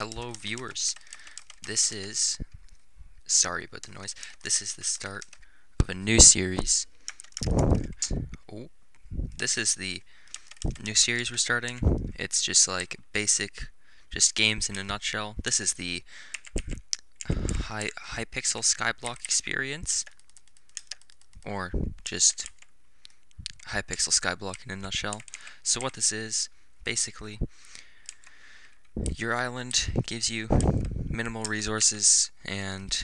Hello viewers, this is, sorry about the noise, this is the start of a new series. Oh, this is the new series we're starting. It's just like basic, just games in a nutshell. This is the high Hypixel Skyblock experience, or just Hypixel Skyblock in a nutshell. So what this is, basically, your island gives you minimal resources and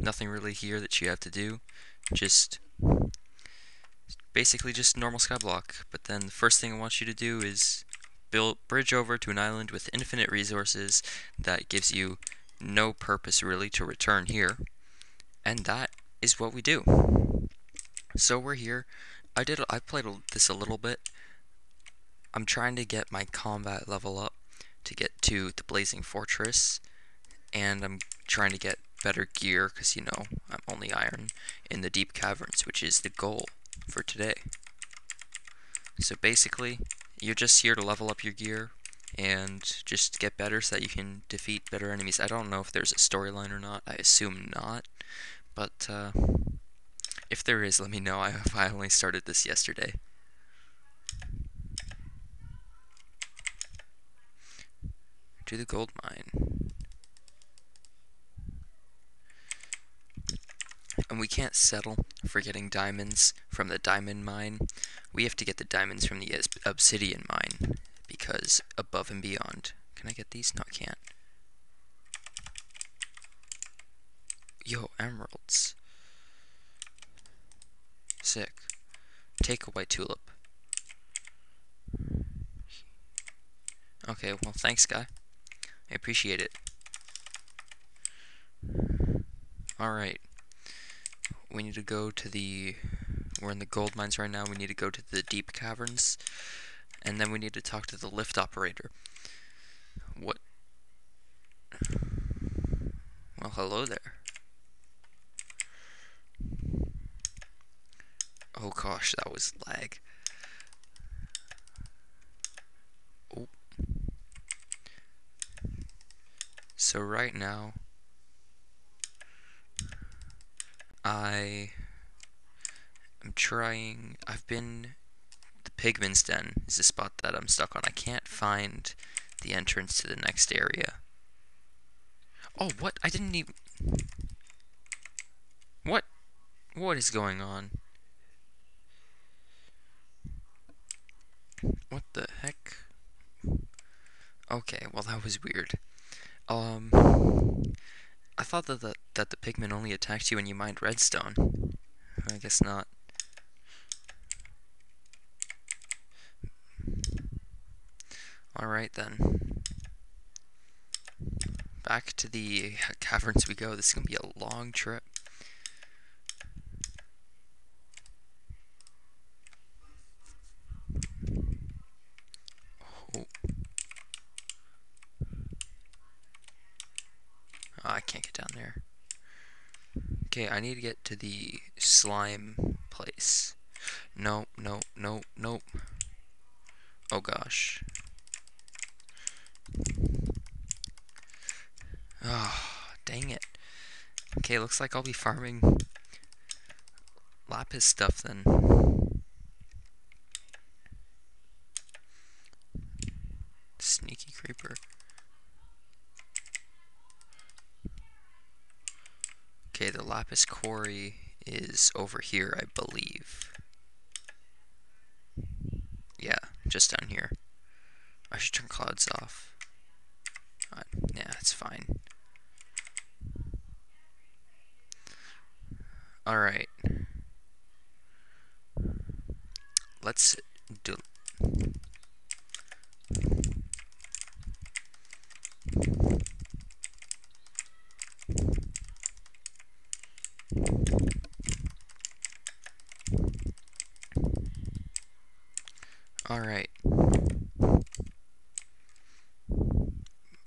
nothing really here that you have to do. Just basically just normal skyblock. But then the first thing I want you to do is build bridge over to an island with infinite resources that gives you no purpose really to return here. And that is what we do. So we're here. I did I played this a little bit. I'm trying to get my combat level up to get to the Blazing Fortress, and I'm trying to get better gear because you know I'm only iron in the deep caverns, which is the goal for today. So basically, you're just here to level up your gear and just get better so that you can defeat better enemies. I don't know if there's a storyline or not. I assume not, but uh, if there is, let me know. I, I only started this yesterday. To the gold mine. And we can't settle for getting diamonds from the diamond mine. We have to get the diamonds from the obsidian mine because above and beyond. Can I get these? No, I can't. Yo, emeralds. Sick. Take a white tulip. Okay, well, thanks, guy. I appreciate it. Alright. We need to go to the... We're in the gold mines right now. We need to go to the deep caverns. And then we need to talk to the lift operator. What? Well, hello there. Oh gosh, that was lag. So right now, I am trying, I've been, the Pigman's Den is the spot that I'm stuck on. I can't find the entrance to the next area. Oh, what? I didn't even, what? What is going on? What the heck? Okay, well that was weird. Um, I thought that the, that the pigman only attacked you when you mined redstone. I guess not. Alright then. Back to the caverns we go. This is going to be a long trip. Oh, I can't get down there. Okay, I need to get to the slime place. Nope, nope, nope, nope. Oh gosh. Oh, dang it. Okay, looks like I'll be farming lapis stuff then. Sneaky creeper. Okay, the lapis quarry is over here, I believe. Yeah, just down here. I should turn clouds off. Uh, yeah, it's fine. Alright. Let's do...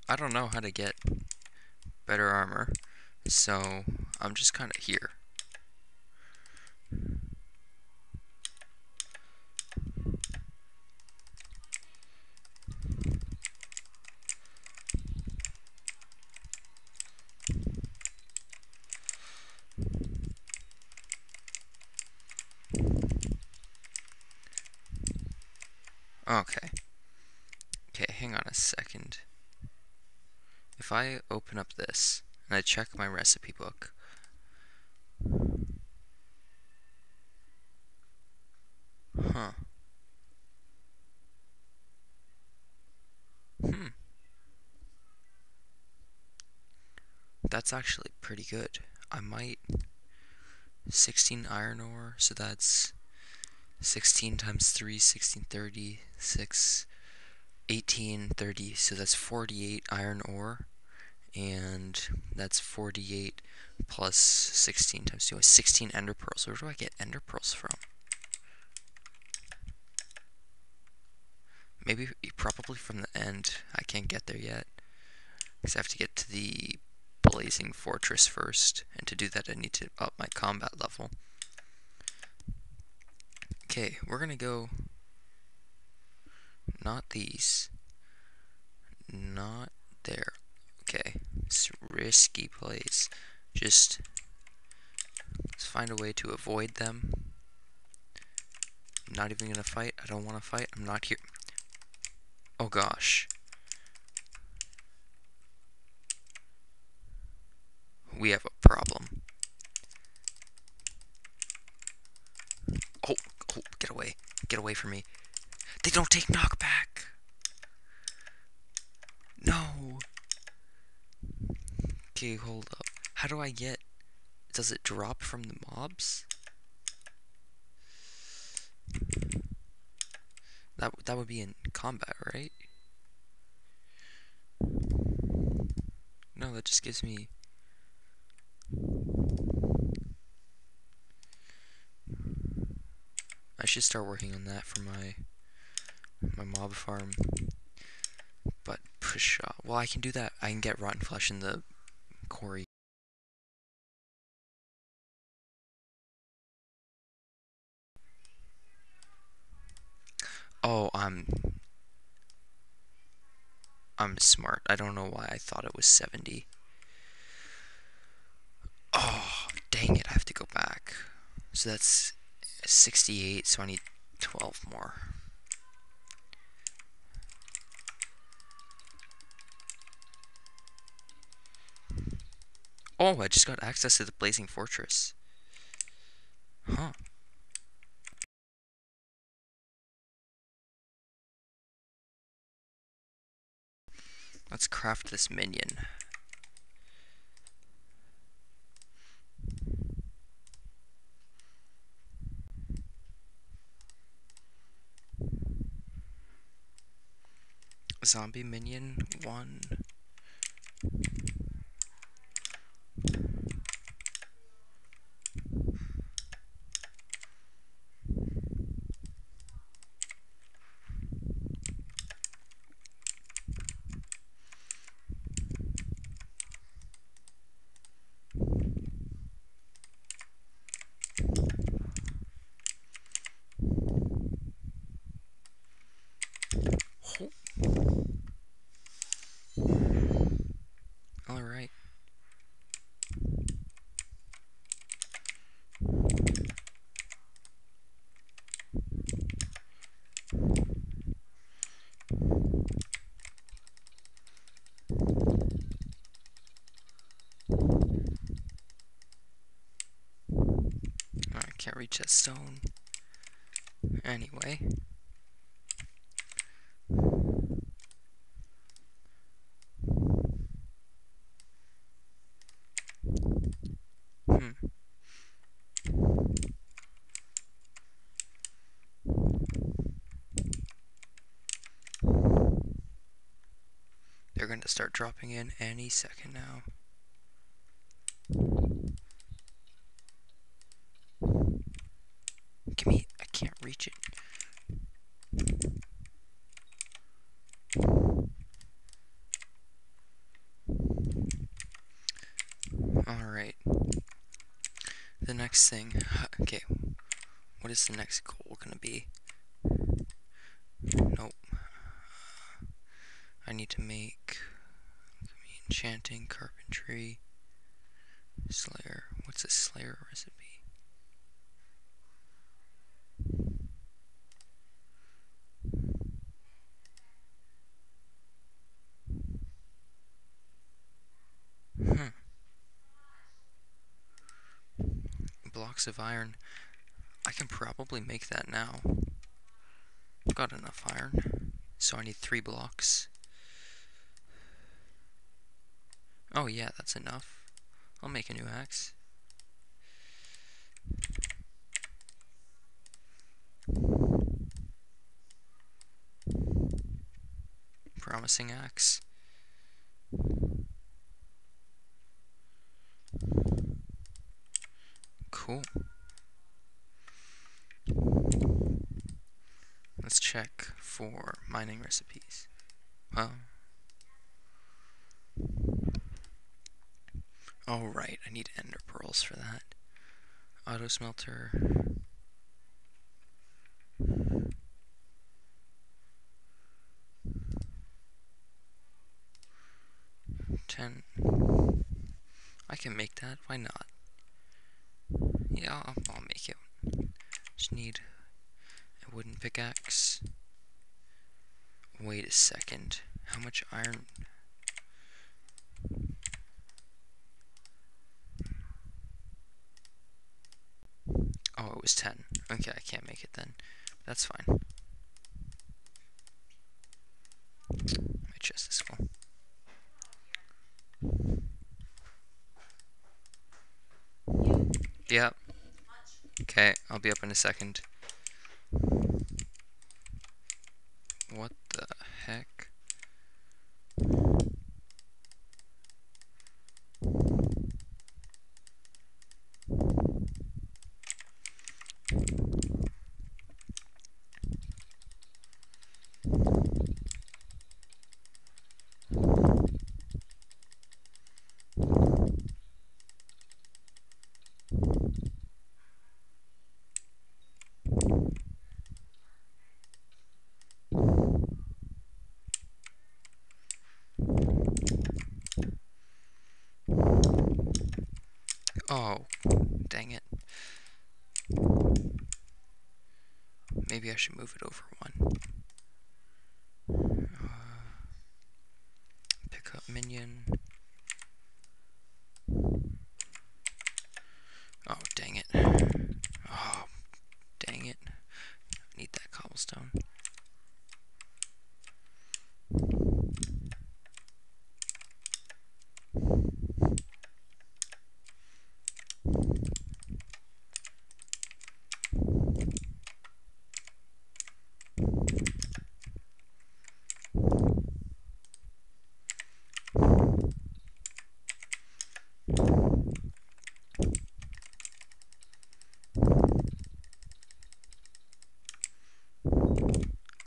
I don't know how to get better armor, so I'm just kind of here. Okay. Okay, hang on a second. If I open up this and I check my recipe book, huh. Hmm. That's actually pretty good. I might 16 iron ore, so that's 16 times 3, 16, 30, 6, 18, 30, so that's 48 iron ore, and that's 48 plus 16 times 2 is 16 ender pearls. Where do I get ender pearls from? Maybe probably from the end. I can't get there yet because I have to get to the Blazing Fortress first, and to do that I need to up my combat level. Okay, we're gonna go not these, not there. Okay, it's risky place. Just let's find a way to avoid them. I'm not even gonna fight. I don't want to fight. I'm not here. Oh gosh. we have a problem. Oh, oh, get away. Get away from me. They don't take knockback. No. Okay, hold up. How do I get... Does it drop from the mobs? That, that would be in combat, right? No, that just gives me I should start working on that for my my mob farm. But push. Well, I can do that. I can get rotten flesh in the quarry. Oh, I'm I'm smart. I don't know why I thought it was 70. Oh, dang it. I have to go back. So that's 68, so I need 12 more. Oh, I just got access to the Blazing Fortress. Huh. Let's craft this minion. zombie minion one. Can't reach that stone. Anyway. Hmm. They're going to start dropping in any second now. Reach it. Alright. The next thing. Okay. What is the next goal going to be? Nope. I need to make enchanting, carpentry, slayer. What's a slayer recipe? Blocks of iron. I can probably make that now. I've got enough iron. So I need three blocks. Oh yeah, that's enough. I'll make a new axe. Promising axe. Cool. Let's check for mining recipes. Well, oh right, I need ender pearls for that. Auto smelter. Ten. I can make that. Why not? Yeah, I'll, I'll make it. Just need a wooden pickaxe. Wait a second. How much iron? Oh, it was 10. Okay, I can't make it then. That's fine. My chest is full. Yep. Okay, I'll be up in a second. What the heck? Oh, dang it. Maybe I should move it over one. Uh, pick up minion. Oh, dang it. Oh, dang it. I need that cobblestone.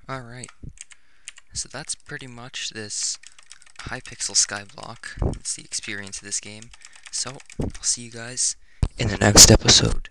Alright, so that's pretty much this Hypixel Skyblock. It's the experience of this game. So, I'll see you guys in the next episode.